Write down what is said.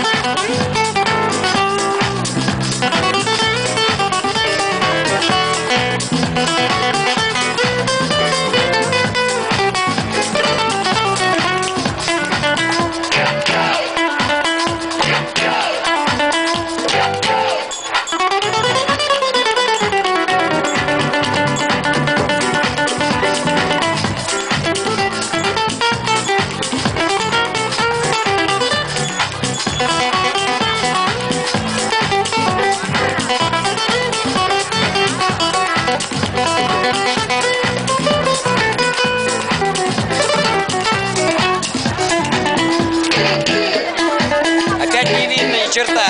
Опять не видно ни черта.